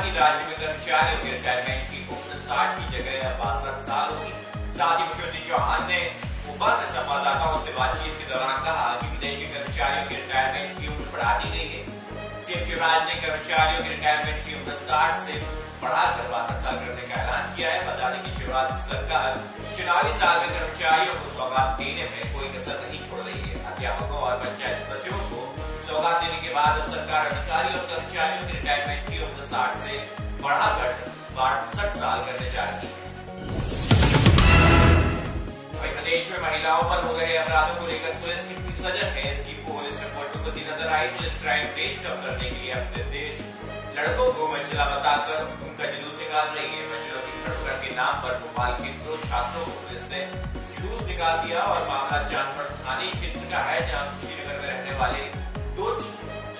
हालाँकि राज्य में कर्मचारियों के रिटायरमेंट की उम्र साठ की जगह अब बासठ साल होगी साथ ही मुख्यमंत्री चौहान ने भोपाल संवाददाताओं से बातचीत के दौरान कहा कि विदेशी कर्मचारियों की रिटायरमेंट की उम्र बढ़ा दी गई है। सीएम शिवराज ने कर्मचारियों के रिटायरमेंट की उम्र साठ से बढ़ाकर बासठ साल करने का ऐलान किया है। बता दें कि शिवराज सरकार चुनावी साल में कर्मचारियों को सौगात देने में कोई कसर नहीं छोड़ रही है। अध्यापकों और पंचायत सचिवों को सौगात देने के बाद अब सरकार अधिकारी और कर्मचारियों के रिटायरमेंट साठ से बढ़ाकर बासठ साल करने जा रही है। वही प्रदेश में महिलाओं पर हो रहे अपराधों को लेकर पुलिस कितनी सजग है। इसकी पुलिस रिपोर्टों को नज़र आई। पुलिस क्राइम रेट कम करने के लिए अपने देश लड़कों को मंजिला बताकर उनका जुलूस निकाल रही है। मंजिलों की धड़कन के नाम पर भोपाल के दो छात्रों को पुलिस ने जुलूस निकाल दिया और मामला जानपट थाने क्षेत्र का है, जहाँ कुशीनगर में रहने वाले दो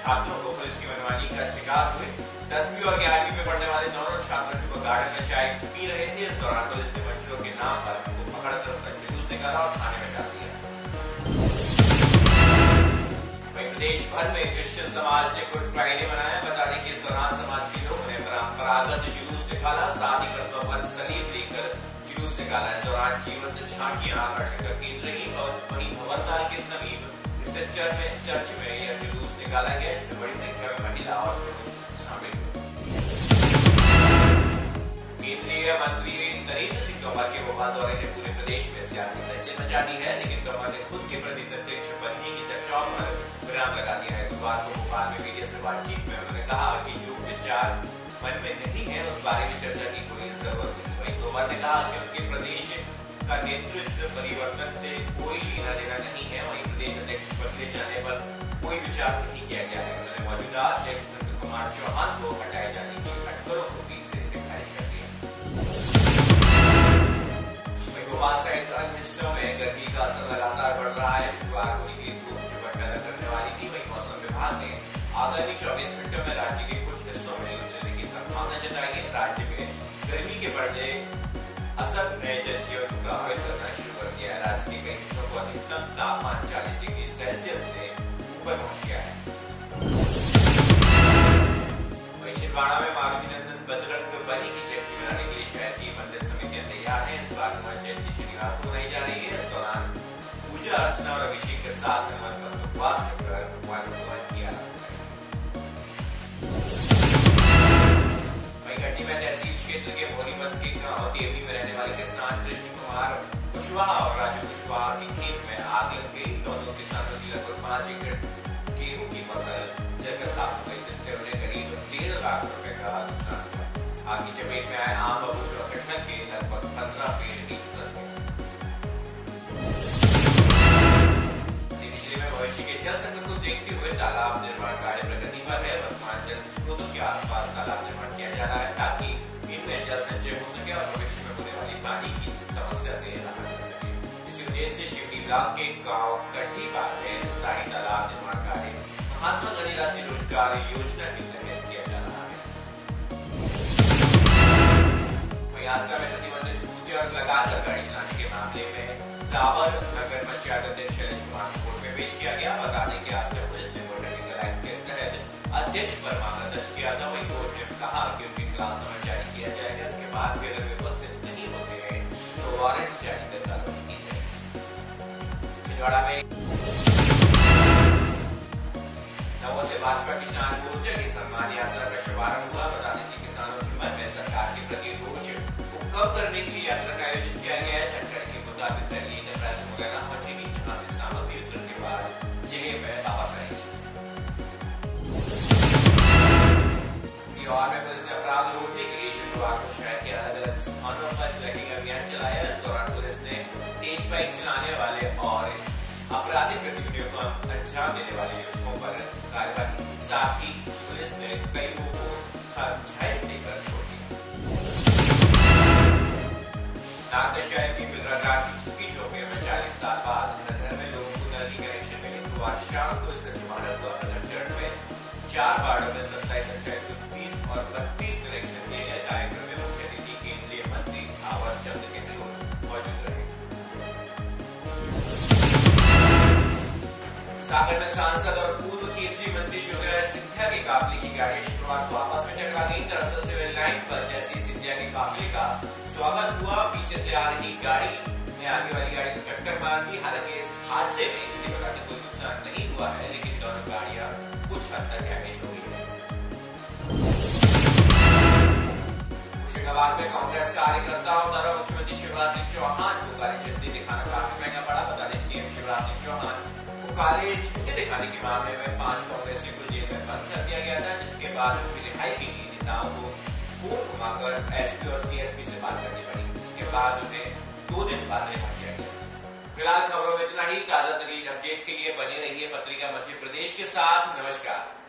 छात्रों को पुलिस की मनमानी का शिकार हुए प्रदेश भर में क्रिश्चियन समाज ने गुड फ्राइडे मनाया बता दें कि इस दौरान समाज के लोगों ने परंपरागत जुलूस निकाला शादी कर्तव्य पर सलीब लेकर जुलूस निकाला। इस दौरान जीवंत झांकियाँ आकर्षण का केंद्र और वहीं भवरताल के समीप स्थित चर्च में चर्च में यह जुलूस निकाला गया। जिसमें बड़ी संख्या में महिला और शामिल केंद्रीय मंत्री नरेंद्र सिंह तोमर के भोपाल दौरे ने पूरे प्रदेश में सियासी हलचल मचा दी है, लेकिन तोमर ने खुद के प्रदेश अध्यक्ष बनने की चर्चाओं पर विराम लगा दिया है गुरुवार को भोपाल में मीडिया से बातचीत में उन्होंने कहा कि जो विचार मन में नहीं है, उस बारे में चर्चा की कोई ज़रूरत नहीं वही तोमर ने कहा कि उनके प्रदेश का नेतृत्व परिवर्तन से कोई लेना देना नहीं है। वही प्रदेश अध्यक्ष बदले जाने पर कोई विचार नहीं किया गया है। उन्होंने मौजूदा अध्यक्ष नंद कुमार चौहान को हटाए जाने की अटकलों को भी से खारिज कर दिया। भोपाल सहित अन्य हिस्सों में गर्मी का असर लगातार बढ़ रहा है। शुक्रवार को America की एकड़ गेहूँ की फ़सल खाक गई, जिससे उन्हें करीब डेढ़ लाख रुपए का नुकसान हुआ। आग की चपेट में आए आम बबूल और कटहल के लगभग पंद्रह पेड़ भी धस गए। ज़िले के जल संकट को देखते हुए तालाब निर्माण कार्य प्रगति पर है। वर्तमान जल स्रोतों के आसपास तालाब निर्माण किया जा रहा है, ताकि इनमें जल संचय हो सके और भविष्य में होने वाली पानी की समस्या से राहत मिल सके। इसी उद्देश्य से ब्लॉक के गाँव कट्टी बाग में रोज़गार योजना के तहत किया जा रहा है वहीं आस्था में प्रतिबंधित जूते और लगाकर गाड़ी चलाने के मामले में जावर नगर पंचायत अध्यक्ष शैलेश कुमार को कोर्ट में पेश किया गया बता दें कि आस्था पुलिस ने मोटर के तहत अध्यक्ष पर मामला दर्ज किया था वहीं कोर्ट ने कहा कि उनके खिलाफ समन जारी किया जाएगा इसके बाद भी अगर वे उपस्थित नहीं होते हैं तो वारंट जारी कर कार्रवाई की जाएगी छिंदवाड़ा में नवों से भाजपा किसान मोर्चा की सम्मान यात्रा का शुभारंभ हुआ। बता दें कि किसानों के मन में सरकार के प्रति रोष को कम करने के लिए यात्रा का आयोजन किया गया है। जानकारी के मुताबिक पहली अप्रैल मुरैना पहुंचेगी जहाँ से सामग्री उतरने के बाद ज़िले में वापस आएगी। बिहार में पुलिस ने अपराध रोकने के लिए शुक्रवार को शहर के। अलग अलग साथ ही पुलिस ने कई लोगों को समझाइश देकर छोड़ शहर की बिगड़ा की झुकी झोपड़ियों में चालीस साल बाद घर घर में लोगों को की कनेक्शन मिले तो आज शाम को इसका शुभारंभ हुआ चरण में चार वार्डों में सत्ताईस अट्ठाईस उनतीस और बत्तीस कनेक्शन दिए गए कार्यक्रम में मुख्य अतिथि, केंद्रीय मंत्री थावर चंद गहलोत मौजूद रहे। सागर में सांसद और के स्वागत हुआ। पीछे से आ रही गाड़ी ने आगे वाली गाड़ी को टक्कर नुकसान की हालाँकि इस हादसे में किसी प्रकार का कोई नुकसान नहीं हुआ है, लेकिन दोनों गाड़ियाँ कुछ हद तक डैमेज हो गई है। में कांग्रेस कार्यकर्ताओं द्वारा मुख्यमंत्री शिवराज सिंह चौहान को काली झंडी दिखाना काफ़ी महँगा पड़ा। बता दें, सीएम शिवराज सिंह चौहान को काली झंडी दिखाने के मामले में पाँच कांग्रेसियों को जेल में बंद कर दिया गया था, जिसके बाद उनकी रिहाई के लिए नेताओं को फ़ोन घुमाकर एसपी और सीएसपी से बात करनी पड़ी। इसके बाद उन्हें दो दिन बाद रिहा किया गया। फ़िलहाल खबरों में इतना ही। ताज़ा तरीन अपडेट के लिए बने रहिए पत्रिका मध्य प्रदेश के साथ। नमस्कार।